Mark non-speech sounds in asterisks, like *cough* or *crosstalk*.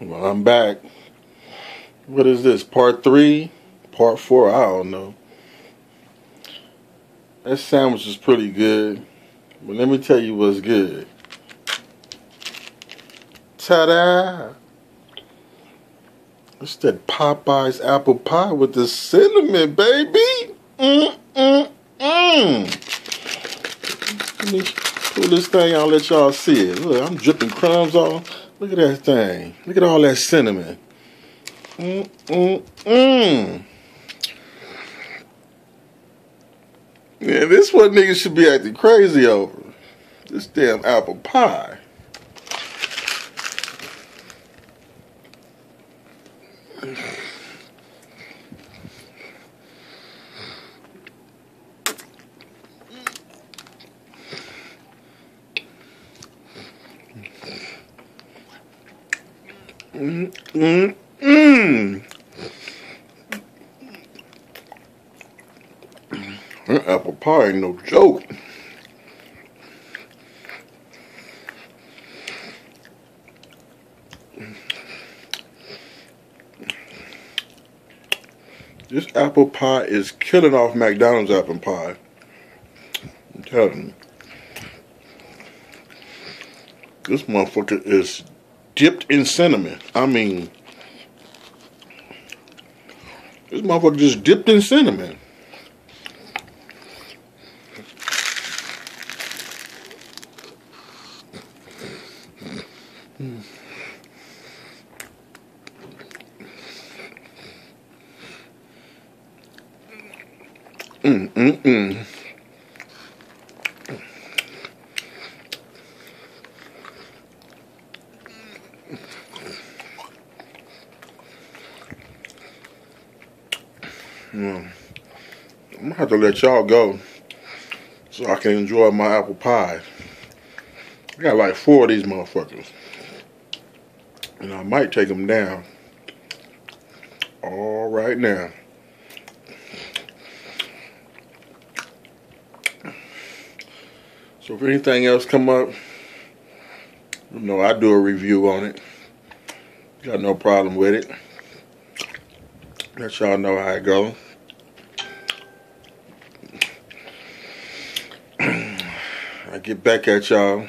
Well, I'm back. What is this? Part three? Part four? I don't know. That sandwich is pretty good. But let me tell you what's good. Ta da! It's that Popeye's apple pie with the cinnamon, baby! Mmm, mmm, mmm! Let me pull this thing out let y'all see it. Look, I'm dripping crumbs off. Look at that thing. Look at all that cinnamon. Mm. Mmm, mmm, mmm. Yeah, this what niggas should be acting crazy over. This damn apple pie. Mm, mm, mm. That apple pie ain't no joke. This apple pie is killing off McDonald's apple pie. I'm telling you. This motherfucker is dipped in cinnamon. I mean, this motherfucker just dipped in cinnamon. Mm. Mm, mm. Mm. I'm gonna have to let y'all go so I can enjoy my apple pie. I got like four of these motherfuckers. And I might take them down. All right now. So if anything else come up, you know, I do a review on it. Got no problem with it. Let y'all know how it go. *clears throat* I get back at y'all